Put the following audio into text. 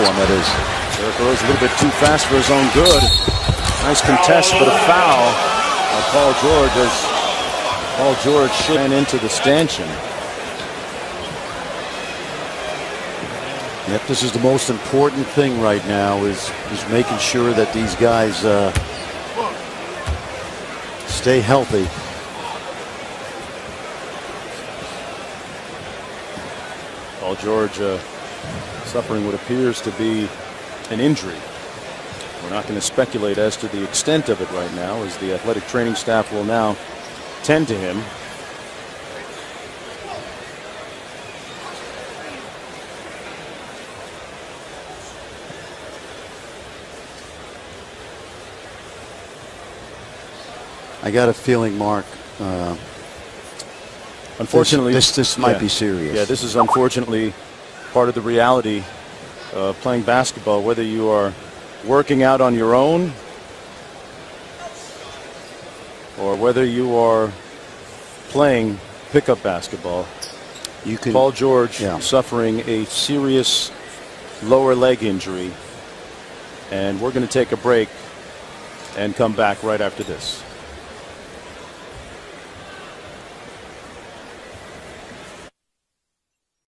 uniform, that is. Derrick Rose a little bit too fast for his own good. Nice contest, but a foul. Uh, Paul George as Paul George ran into the stanchion. Yep, this is the most important thing right now is is making sure that these guys uh, stay healthy. Paul George uh, suffering what appears to be an injury. We're not going to speculate as to the extent of it right now as the athletic training staff will now tend to him. I got a feeling, Mark. Uh, unfortunately, this this, this might yeah, be serious. Yeah, this is unfortunately part of the reality of playing basketball. Whether you are working out on your own, or whether you are playing pickup basketball, you can. Paul George yeah. suffering a serious lower leg injury, and we're going to take a break and come back right after this.